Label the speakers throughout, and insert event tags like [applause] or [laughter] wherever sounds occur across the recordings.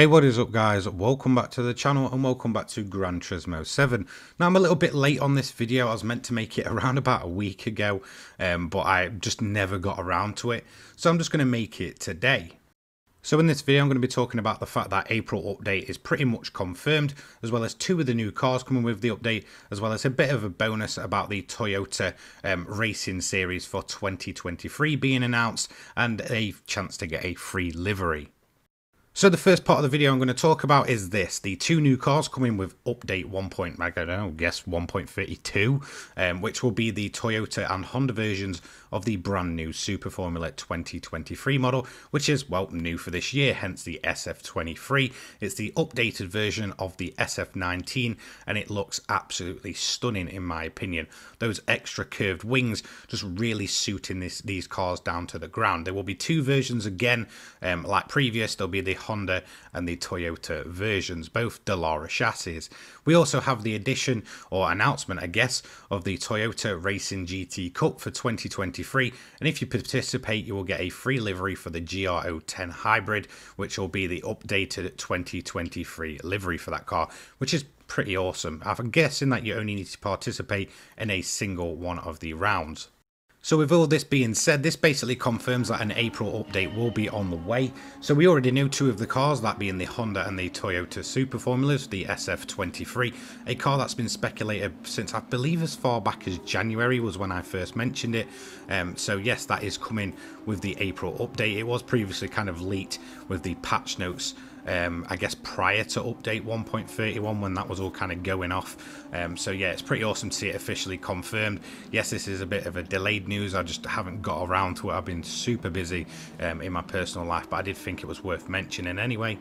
Speaker 1: Hey what is up guys, welcome back to the channel and welcome back to Gran Turismo 7. Now I'm a little bit late on this video, I was meant to make it [laughs] around about a week ago, um, but I just never got around to it, so I'm just going to make it today. So in this video I'm going to be talking about the fact that April update is pretty much confirmed, as well as two of the new cars coming with the update, as well as a bit of a bonus about the Toyota um, Racing Series for 2023 being announced, and a chance to get a free livery. So the first part of the video I'm going to talk about is this, the two new cars coming with update 1. I don't know, guess 1.32, um, which will be the Toyota and Honda versions of the brand new Super Formula 2023 model, which is, well, new for this year, hence the SF23. It's the updated version of the SF19, and it looks absolutely stunning in my opinion. Those extra curved wings just really suiting this, these cars down to the ground. There will be two versions again, um, like previous, there'll be the Honda and the Toyota versions, both Dallara chassis. We also have the addition, or announcement I guess, of the Toyota Racing GT Cup for 2023, and if you participate you will get a free livery for the GR010 Hybrid, which will be the updated 2023 livery for that car, which is pretty awesome. I'm guessing that you only need to participate in a single one of the rounds. So with all this being said, this basically confirms that an April update will be on the way. So we already knew two of the cars, that being the Honda and the Toyota Super Formulas, the SF23, a car that's been speculated since I believe as far back as January was when I first mentioned it. Um, so yes, that is coming with the April update. It was previously kind of leaked with the patch notes um, I guess prior to update 1.31 when that was all kind of going off. Um, so yeah, it's pretty awesome to see it officially confirmed. Yes, this is a bit of a delayed news. I just haven't got around to it. I've been super busy um, in my personal life, but I did think it was worth mentioning anyway.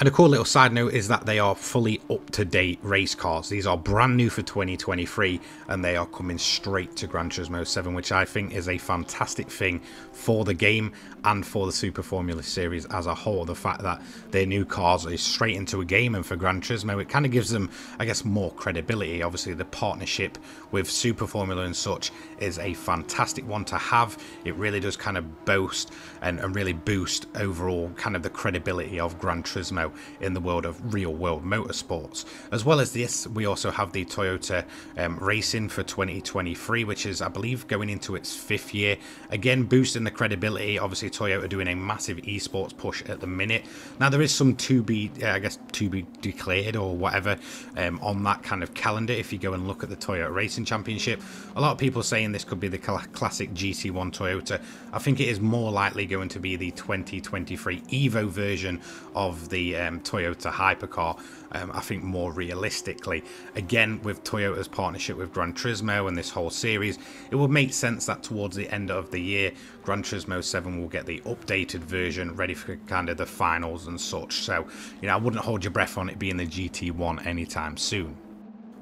Speaker 1: And a cool little side note is that they are fully up-to-date race cars. These are brand new for 2023 and they are coming straight to Gran Turismo 7, which I think is a fantastic thing for the game and for the Super Formula Series as a whole. The fact that their new cars are straight into a game and for Gran Turismo, it kind of gives them, I guess, more credibility. Obviously, the partnership with Super Formula and such is a fantastic one to have. It really does kind of boast and, and really boost overall kind of the credibility of Gran Turismo in the world of real world motorsports. As well as this, we also have the Toyota um, Racing for 2023, which is, I believe, going into its fifth year. Again, boosting the credibility. Obviously, Toyota doing a massive esports push at the minute. Now, there is some to be, uh, I guess, to be declared or whatever um, on that kind of calendar. If you go and look at the Toyota Racing Championship, a lot of people saying this could be the cl classic GT1 Toyota. I think it is more likely going to be the 2023 Evo version of the um, Toyota hypercar. Um, I think more realistically, again with Toyota's partnership with Gran Turismo and this whole series, it would make sense that towards the end of the year, Gran Turismo 7 will get the updated version ready for kind of the finals and such. So, you know, I wouldn't hold your breath on it being the GT1 anytime soon.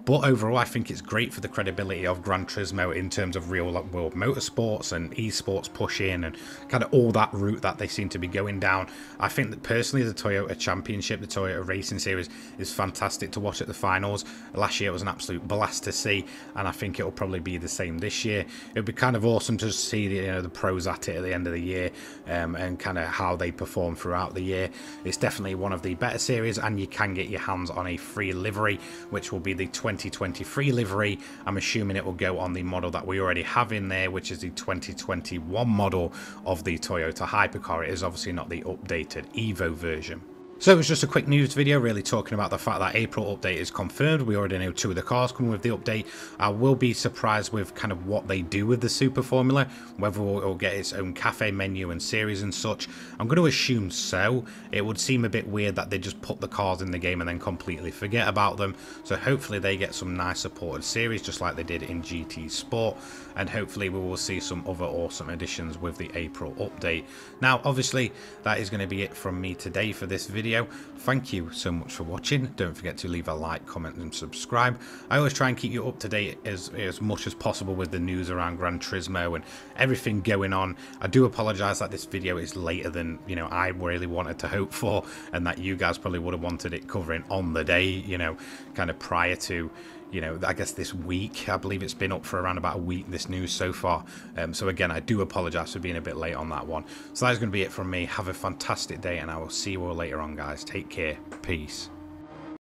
Speaker 1: But overall, I think it's great for the credibility of Gran Turismo in terms of real world motorsports and esports pushing and kind of all that route that they seem to be going down. I think that personally, the Toyota Championship, the Toyota Racing Series, is fantastic to watch at the finals. Last year it was an absolute blast to see, and I think it'll probably be the same this year. It would be kind of awesome to see the, you know, the pros at it at the end of the year um, and kind of how they perform throughout the year. It's definitely one of the better series, and you can get your hands on a free livery, which will be the 20 2023 livery. I'm assuming it will go on the model that we already have in there, which is the 2021 model of the Toyota Hypercar. It is obviously not the updated Evo version. So it was just a quick news video really talking about the fact that April update is confirmed. We already know two of the cars coming with the update. I will be surprised with kind of what they do with the Super Formula, whether it will get its own cafe menu and series and such. I'm going to assume so. It would seem a bit weird that they just put the cars in the game and then completely forget about them. So hopefully they get some nice supported series just like they did in GT Sport. And hopefully we will see some other awesome additions with the April update. Now obviously that is going to be it from me today for this video video. Thank you so much for watching. Don't forget to leave a like, comment and subscribe. I always try and keep you up to date as, as much as possible with the news around Gran Turismo and everything going on. I do apologise that this video is later than you know I really wanted to hope for and that you guys probably would have wanted it covering on the day, you know, kind of prior to you know, I guess this week. I believe it's been up for around about a week, this news so far. Um, so again, I do apologise for being a bit late on that one. So that's going to be it from me. Have a fantastic day, and I will see you all later on, guys. Take care. Peace.